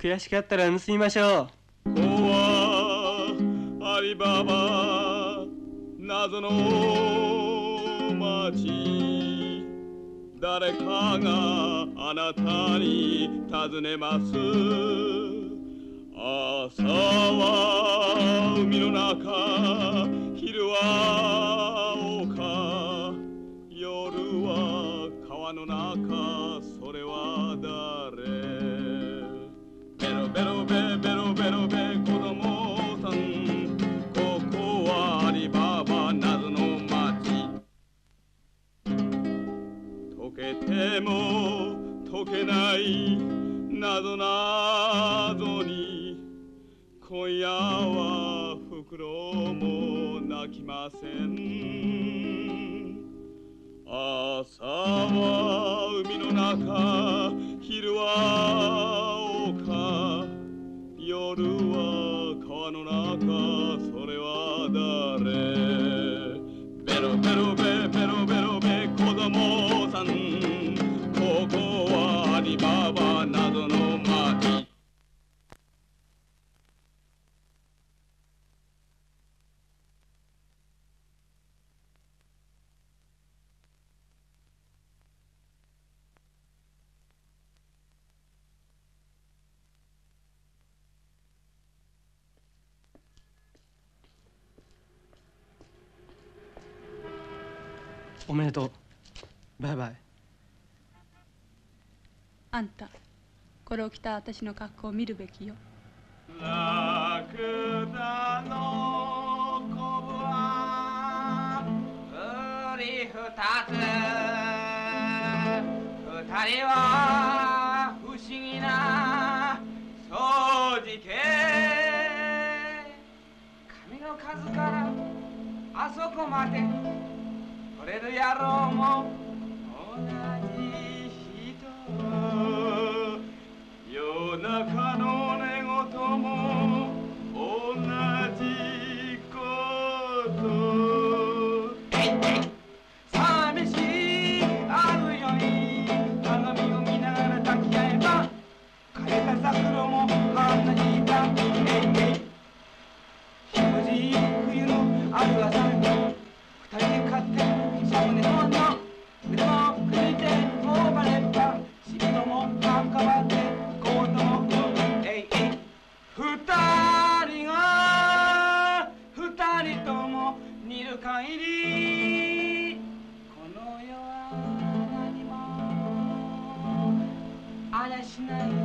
悔しかったら盗みましょう。こはアリババ謎の街誰かがあなたに尋ねます。朝は海の中昼は丘。夜は川の中それは誰？ベロベロベロベロベ子供さんここはアリババ謎の街溶けても溶けない謎な謎に今夜は袋も泣きません朝は海の中昼は夜は川の中それは誰？ベロベロベベロベロベ子供さん。おめでとう。バイバイ。あんたこれを着た私の格好を見るべきよ。ラクダのコブはり二つ。二人は不思議な掃除機髪の数からあそこまで。取れる野郎も同じ人。夜中二人とも似る限りこの世は何もあれしない。